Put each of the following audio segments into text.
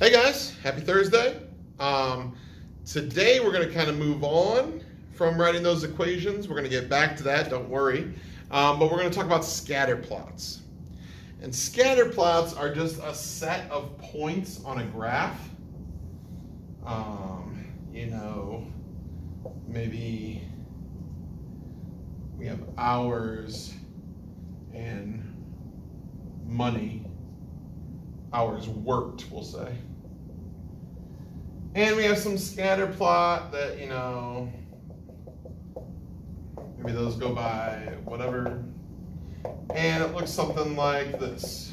Hey guys, happy Thursday. Um, today we're going to kind of move on from writing those equations. We're going to get back to that, don't worry. Um, but we're going to talk about scatter plots. And scatter plots are just a set of points on a graph. Um, you know, maybe we have hours and money hours worked, we'll say. And we have some scatter plot that, you know, maybe those go by whatever. And it looks something like this.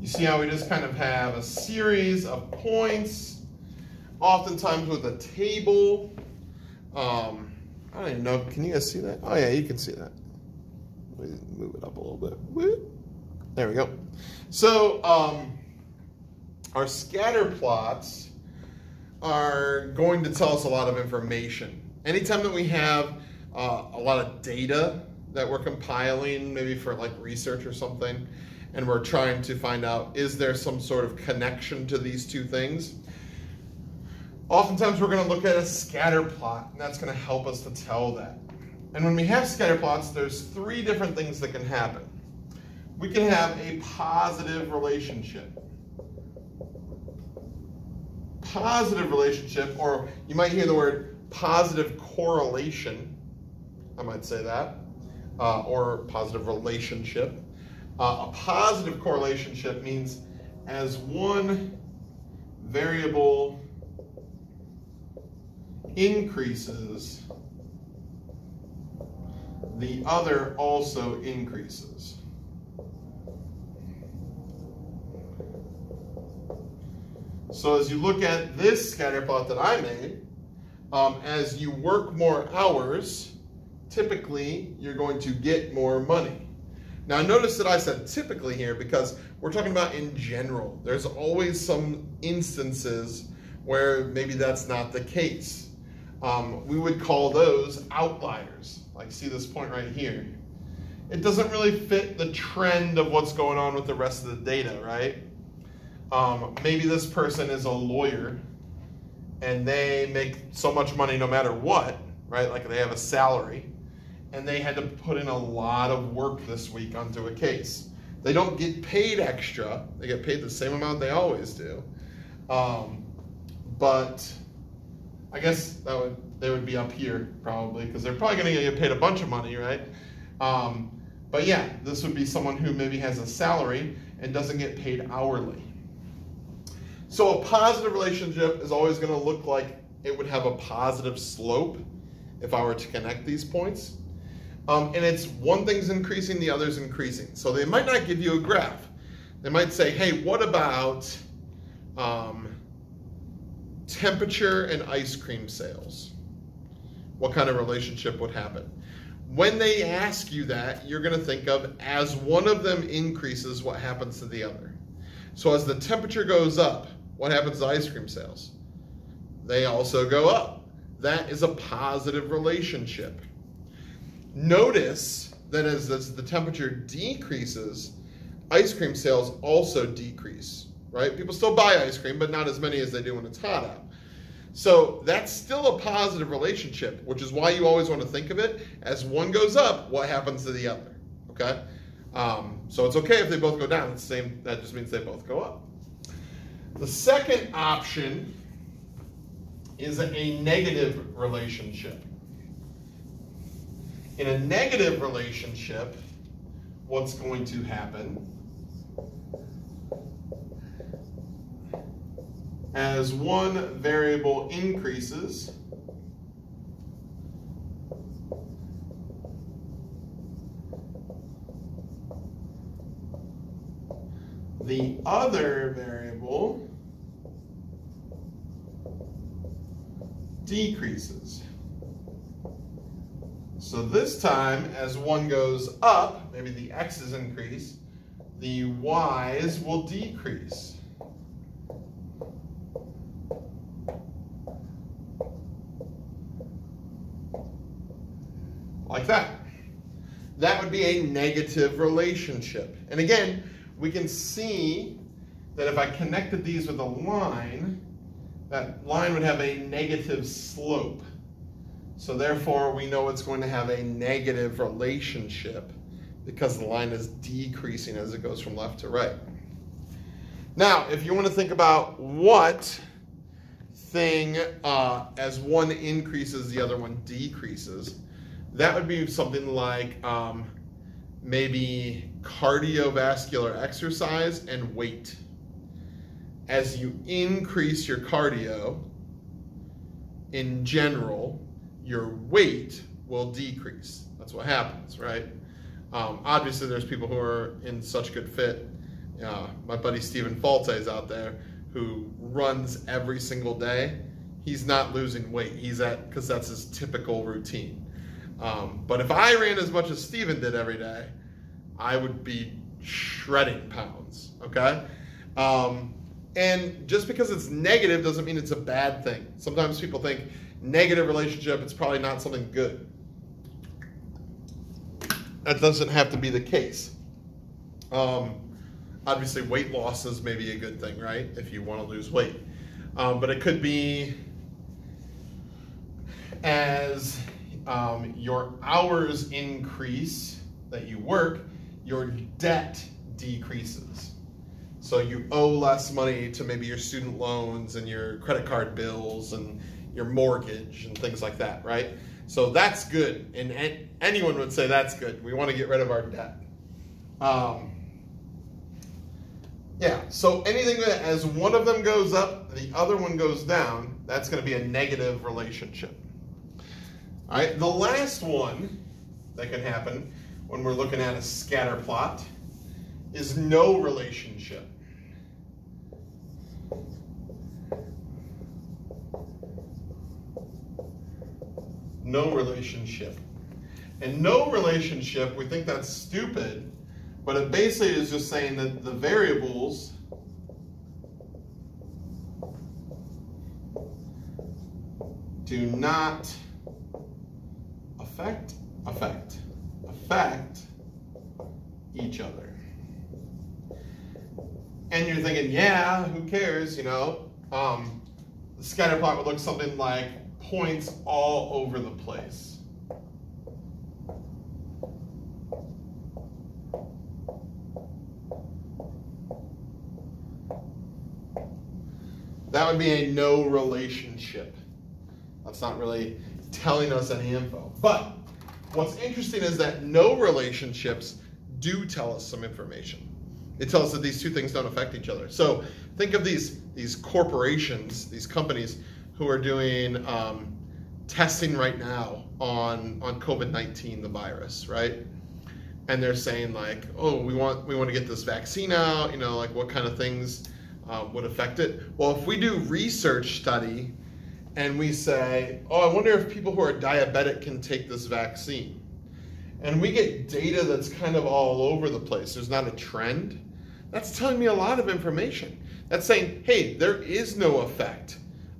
You see how we just kind of have a series of points, oftentimes with a table. Um, I don't even know, can you guys see that? Oh yeah, you can see that move it up a little bit. There we go. So um, our scatter plots are going to tell us a lot of information. Anytime that we have uh, a lot of data that we're compiling, maybe for like research or something, and we're trying to find out, is there some sort of connection to these two things? Oftentimes we're going to look at a scatter plot, and that's going to help us to tell that. And when we have scatter plots, there's three different things that can happen. We can have a positive relationship. Positive relationship, or you might hear the word positive correlation. I might say that. Uh, or positive relationship. Uh, a positive correlation means as one variable increases, the other also increases. So as you look at this scatter plot that I made, um, as you work more hours, typically you're going to get more money. Now notice that I said typically here because we're talking about in general. There's always some instances where maybe that's not the case. Um, we would call those outliers. Like see this point right here. It doesn't really fit the trend of what's going on with the rest of the data, right? Um, maybe this person is a lawyer and they make so much money no matter what, right? Like they have a salary and they had to put in a lot of work this week onto a case. They don't get paid extra. They get paid the same amount they always do. Um, but I guess that would they would be up here probably because they're probably going to get paid a bunch of money, right? Um, but yeah, this would be someone who maybe has a salary and doesn't get paid hourly. So a positive relationship is always going to look like it would have a positive slope if I were to connect these points. Um, and it's one thing's increasing, the other's increasing. So they might not give you a graph. They might say, hey, what about um, temperature and ice cream sales? what kind of relationship would happen. When they ask you that, you're going to think of as one of them increases, what happens to the other. So as the temperature goes up, what happens to ice cream sales? They also go up. That is a positive relationship. Notice that as, as the temperature decreases, ice cream sales also decrease, right? People still buy ice cream, but not as many as they do when it's hot out. So that's still a positive relationship, which is why you always want to think of it as one goes up, what happens to the other? Okay? Um, so it's okay if they both go down. It's the same, that just means they both go up. The second option is a negative relationship. In a negative relationship, what's going to happen as one variable increases, the other variable decreases. So this time, as one goes up, maybe the x's increase, the y's will decrease. like that. would be a negative relationship. And again, we can see that if I connected these with a line, that line would have a negative slope. So therefore, we know it's going to have a negative relationship because the line is decreasing as it goes from left to right. Now, if you want to think about what thing uh, as one increases, the other one decreases, that would be something like um, maybe cardiovascular exercise and weight. As you increase your cardio, in general, your weight will decrease. That's what happens, right? Um, obviously, there's people who are in such good fit. Uh, my buddy Stephen Falte is out there who runs every single day. He's not losing weight. He's at because that's his typical routine. Um, but if I ran as much as Stephen did every day, I would be shredding pounds. Okay. Um, and just because it's negative doesn't mean it's a bad thing. Sometimes people think negative relationship, it's probably not something good. That doesn't have to be the case. Um, obviously, weight loss is maybe a good thing, right? If you want to lose weight. Um, but it could be as um, your hours increase that you work, your debt decreases. So you owe less money to maybe your student loans and your credit card bills and your mortgage and things like that, right? So that's good. And anyone would say that's good. We want to get rid of our debt. Um, yeah, so anything that as one of them goes up, the other one goes down, that's going to be a negative relationship. All right, the last one that can happen when we're looking at a scatter plot is no relationship. No relationship. And no relationship, we think that's stupid, but it basically is just saying that the variables do not affect, affect, affect each other. And you're thinking, yeah, who cares, you know? Um, the scatter plot would look something like points all over the place. That would be a no relationship. That's not really telling us any info. But what's interesting is that no relationships do tell us some information. It tells us that these two things don't affect each other. So think of these these corporations, these companies who are doing um, testing right now on on COVID nineteen, the virus, right? And they're saying like, oh, we want we want to get this vaccine out. You know, like what kind of things um, would affect it? Well, if we do research study and we say, oh, I wonder if people who are diabetic can take this vaccine. And we get data that's kind of all over the place. There's not a trend. That's telling me a lot of information. That's saying, hey, there is no effect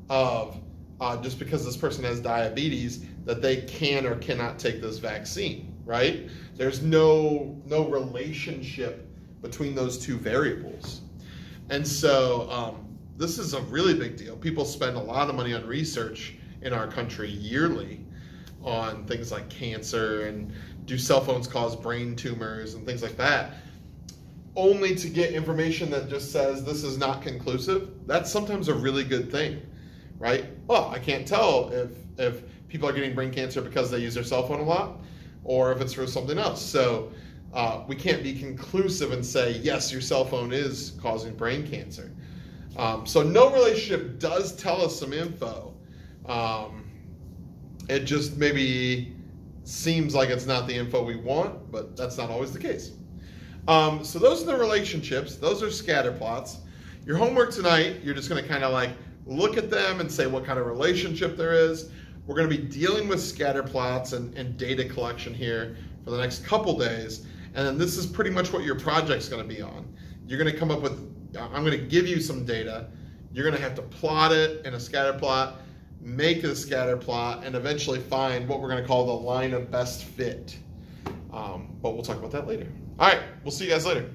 of uh, just because this person has diabetes that they can or cannot take this vaccine, right? There's no no relationship between those two variables, and so um, this is a really big deal. People spend a lot of money on research in our country yearly on things like cancer and do cell phones cause brain tumors and things like that only to get information that just says this is not conclusive. That's sometimes a really good thing right? Well i can't tell if if people are getting brain cancer because they use their cell phone a lot or if it's for something else. So uh, we can't be conclusive and say yes your cell phone is causing brain cancer um, so no relationship does tell us some info. Um, it just maybe seems like it's not the info we want, but that's not always the case. Um, so those are the relationships. Those are scatter plots. Your homework tonight, you're just going to kind of like look at them and say what kind of relationship there is. We're going to be dealing with scatter plots and, and data collection here for the next couple days. And then this is pretty much what your project's going to be on. You're going to come up with I'm going to give you some data. You're going to have to plot it in a scatter plot, make a scatter plot, and eventually find what we're going to call the line of best fit. Um, but we'll talk about that later. All right, we'll see you guys later.